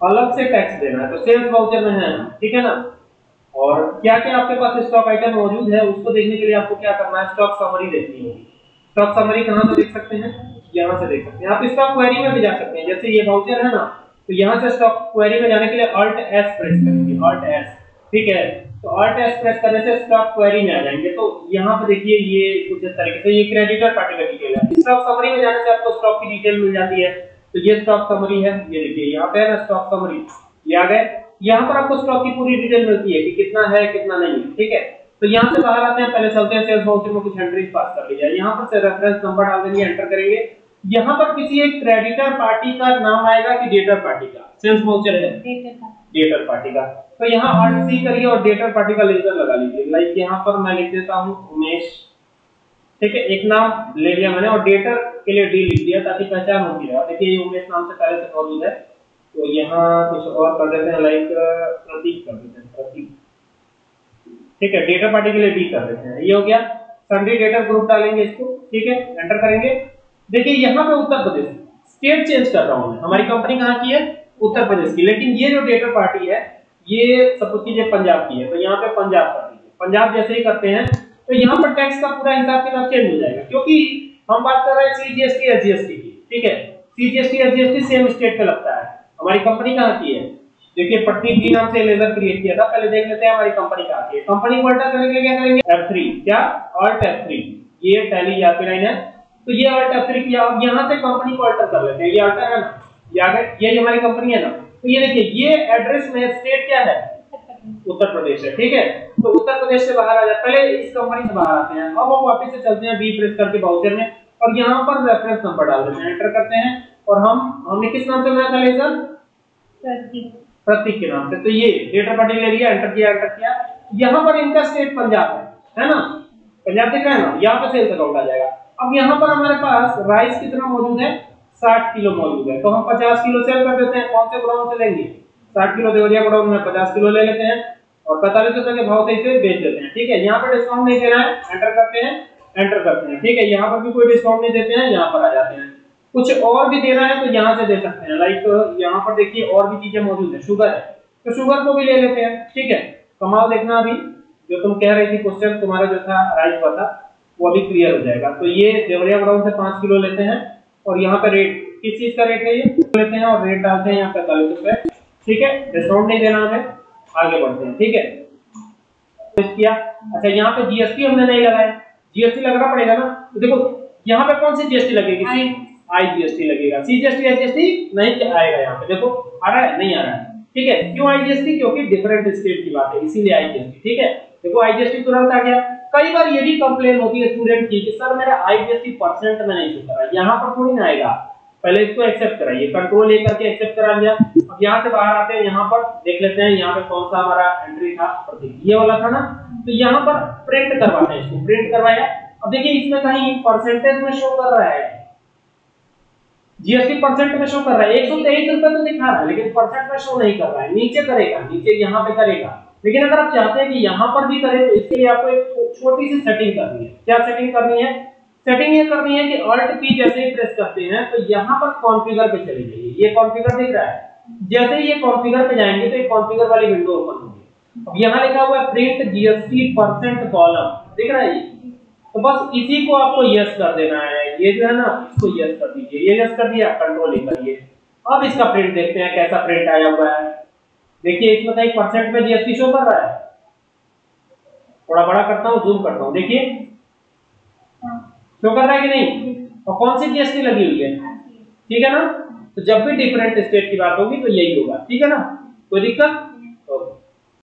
अलग से टैक्स देना है तो सेल्स वाउचर में है, ठीक है ना? और क्या क्या आपके पास स्टॉक आइटम मौजूद है, उसको देखने के लिए आपको क्या करना है? स्टॉक समरी देखनी होगी। स्टॉक समरी कहाँ से देख सकते हैं? यहाँ से देख सकते हैं। आप स्टॉक क्वेरी में भी जा सकते हैं। जैसे ये वाउचर है ना तो यहाँ से स्टॉक क्वेरी में जाने के लिए अल्ट एस प्रेस करेंगे अल्ट एस ठीक है? तो अल्ट एस प्रेस करने से स्टॉक क्वेरी में आ जाएँगे। तो यहाँ पे देखिए, ये कुछ इस तरीके से, ये क्रेडिटर का डिटेल है। स्टॉक समरी में जाने से आपको स्टॉक की डिटेल मिल जाती है। तो ये स्टॉक समरी है ये देखिए यहाँ पे है ना स्टॉक समरी ये आ गए यहाँ पर आपको स्टॉक की पूरी डिटेल मिलती है कि कितना है कितना नहीं है ठीक है? तो यहाँ से बाहर आते हैं पहले चलते हैं सेल्स वाउचर में कुछ एंट्रीज पास कर ली जाए यहाँ पर से रेफरेंस नंबर डाल देंगे एंटर करेंगे। यहाँ पर किसी एक क्रेडिटर पार्टी का नाम आएगा कि डेटर पार्टी का। सेल्स वाउचर है। डेटर पार्टी का। तो यहाँ ऑल्ट सी करिए और डेटर पार्टी का लेजर लगा लीजिए। लाइक यहाँ पर मैं लिख देता हूँ उमेश ठीक है, एक नाम ले लिया मैंने और डेटर के लिए डी लिख दिया ताकि पहचान होती रहे देखिए, ये उमेश नाम से पहले से मौजूद है। तो यहाँ कुछ और कर देते हैं लाइक प्रतीक कर देते हैं, प्रतीक। ठीक है डेटा पार्टी के लिए डी कर देते हैं। ये हो गया। सन्डे डेटा ग्रुप डालेंगे इसको। ठीक है एंटर करेंगे। देखिए, यहाँ पे उत्तर प्रदेश। स्टेट चेंज कर रहा हूँ हमारी कंपनी कहाँ की है? उत्तर प्रदेश की। लेकिन ये जो डेटा पार्टी है, ये सपोज़ कीजिए पंजाब की है। तो यहाँ पे पंजाब कर दीजिए पंजाब जैसे ही करते हैं तो यहाँ पर टैक्स का पूरा हिसाब किताब चेंज हो जाएगा, क्योंकि हम बात कर रहे हैं सीजीएसटी एसजीएसटी की, ठीक है? सीजीएसटी एसजीएसटी सेम स्टेट पे लगता है। हमारी कंपनी कहाँ की है? देखिए पट्टी डी नाम से लेजर क्रिएट किया था, पहले देख लेते हैं हमारी कंपनी कहाँ की है। कंपनी को अल्टर करने के लिए क्या करेंगे? F3 क्या? ऑल्ट F3 ये टैली या फिर है। तो ये ऑल्ट F3 किया अब यहाँ से कंपनी को अल्टर कर लेते हैं। ये अल्टर है ना? ये आगे ये हमारी कंपनी है ना? तो ये देखिए, ये एड्रेस में स्टेट क्या है? उत्तर प्रदेश है ठीक है? तो उत्तर प्रदेश से बाहर आ जाए पहले इस कंपनी से बाहर आते हैं। अब हम वापस से चलते हैं बी प्रेस करके बाउचर में और यहाँ पर रेफरेंस नंबर डाल देते हैं एंटर करते हैं। और हम हमने किस नाम से बनाया था लेजर प्रतीक। के नाम से। तो ये डेटा पार्टी ले लिया एंटर किया एंटर किया। यहाँ पर इनका स्टेट पंजाब है है ना? पंजाब दिख रहा है ना? यहाँ पर सेल्स अकाउंट आ जाएगा। अब यहाँ पर हमारे पास राइस कितना मौजूद है? साठ किलो मौजूद है। तो हम पचास किलो सेल कर देते हैं। कौन से गोडाउन से लेंगे? साठ किलो देवरिया गोडाउन में पचास किलो ले लेते हैं और पैंतालीस रुपए के भाव से इसे बेच देते हैं। ठीक है, यहाँ पर डिस्काउंट नहीं देना है एंटर करते हैं एंटर करते हैं। ठीक है, यहाँ पर भी कोई डिस्काउंट नहीं देते हैं, यहाँ पर आ जाते हैं। कुछ और भी देना है तो यहाँ से दे सकते हैं। लाइक यहाँ पर देखिए और भी चीज़ें मौजूद है शुगर है। तो शुगर को भी ले लेते हैं, ठीक है। कमाल देखना अभी, जो तुम कह रही थी क्वेश्चन तुम्हारा जो था राइट हुआ था, वो अभी क्लियर हो जाएगा। तो ये देवरिया ग्राउंड से पाँच किलो लेते हैं और यहाँ पे रेट किस चीज़ का रेट है ये? लेते हैं और रेट डालते हैं यहाँ पैंतालीस रुपए। ठीक है डिस्काउंट नहीं देना हमें आगे बढ़ते हैं ठीक है किया अच्छा यहाँ पे जीएसटी हमने नहीं लगाया जीएसटी लगाना पड़ेगा ना तो देखो यहाँ पे कौन सी जीएसटी लगेगी सी आई जीएसटी लगेगा सी जीएसटी आई जीएसटी नहीं आएगा यहाँ पे देखो आ रहा है नहीं आ रहा है ठीक है क्यों आई जीएसटी क्योंकि डिफरेंट स्टेट की बात है इसीलिए आई जीएसटी ठीक है देखो आई जीएसटी तुरंत आ गया कई बार ये भी कंप्लेन होती है स्टूडेंट की कि सर मेरा आई जीएसटी परसेंट में नहीं शो कर रहा यहाँ पर थोड़ी ना आएगा पहले इसको एक्सेप्ट कराइए कंट्रोल लेकर के एक्सेप्ट करा लिया यहाँ से बाहर आते हैं, यहाँ पर देख लेते हैं, यहाँ पे कौन सा हमारा एंट्री था, प्रतीक। ये वाला था ना? तो यहाँ पर प्रिंट करवाते हैं इसको। प्रिंट करवाया। अब देखिए, इसमें कहीं परसेंटेज में शो कर रहा है। जीएसटी परसेंट में शो कर रहा है। एक सौ तेईस रुपए तो दिखा रहा है, लेकिन परसेंट में शो नहीं कर रहा है। नीचे करेगा, नीचे यहाँ पे करेगा। लेकिन अगर आप चाहते हैं कि यहाँ पर भी करें तो इसके लिए आपको एक छोटी सी सेटिंग करनी है। क्या सेटिंग करनी है? सेटिंग ये करनी है कि ऑल्ट पी जैसे ही प्रेस करते हैं तो यहाँ पर कॉन्फ़िगर पे चले जाइए ये कॉन्फ़िगर दिख रहा है। जैसे ये कॉन्फ़िगर पे जाएँगे तो ये कॉन्फ़िगर वाली विंडो ओपन होगी। अब यहाँ लिखा हुआ है प्रिंट जीएसटी परसेंट कॉलम दिख रहा है तो बस इसी को आपको यस कर देना है। ये जो है ना इसको यस कर दीजिए। ये यस कर दिया कंट्रोल ही करिए अब इसका प्रिंट देखते हैं कैसा प्रिंट आया हुआ है। देखिए इसमें कहीं परसेंट में जीएसटी शो कर रहा है। थोड़ा बड़ा करता हूँ जूम करता हूँ। देखिए। शो कर रहा है कि नहीं? और कौन सी जीएसटी लगी हुई है? ठीक है ना? तो जब भी डिफरेंट स्टेट की बात होगी तो यही होगा। ठीक है ना? कोई दिक्कत?